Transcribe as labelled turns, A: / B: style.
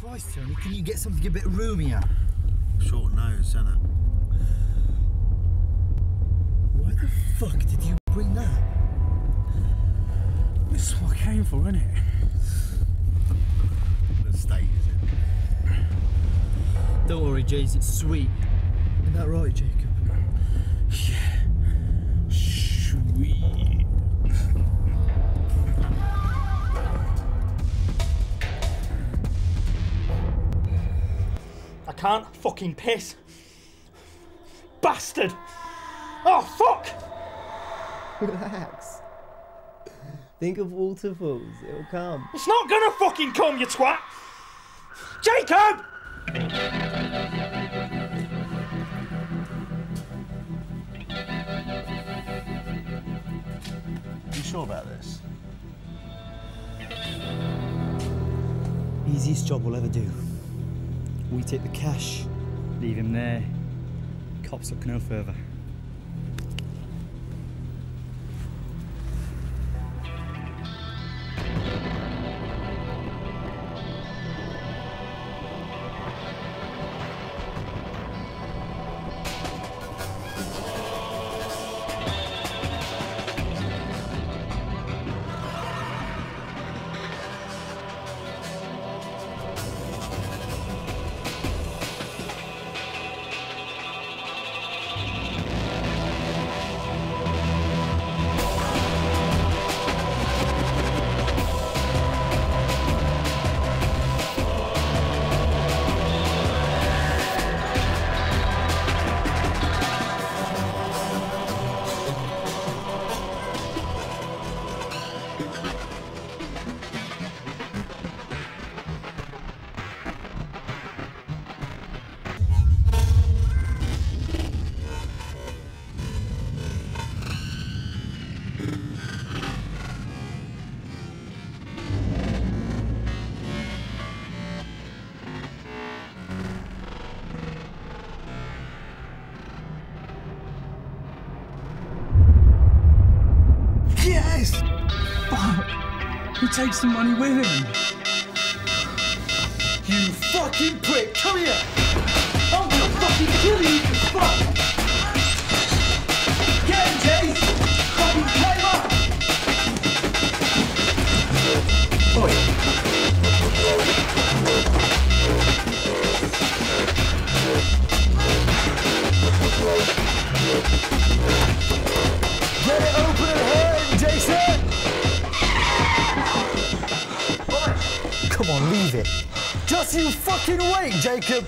A: Christ, Tony, can you get something a bit roomier?
B: Short nose, isn't it?
A: Why the fuck did you bring that?
C: This is what I came for, isn't it?
B: The state is it?
A: Don't worry, Jays, it's sweet. Isn't that right, Jacob?
C: Yeah.
D: Sweet. Can't fucking piss. Bastard! Oh, fuck!
E: Relax. Think of waterfalls. It'll come.
D: It's not gonna fucking come, you twat! Jacob!
B: Are you sure about this?
A: Easiest job we'll ever do. We take the cash.
C: Leave him there. Cops look no further.
A: Yes!
C: He takes the money with him.
A: You fucking prick! Come here! I'm gonna fucking kill you, you fuck! Get him, Jace! Fucking climb up! Oi! Get it open it. Just you fucking wait, Jacob.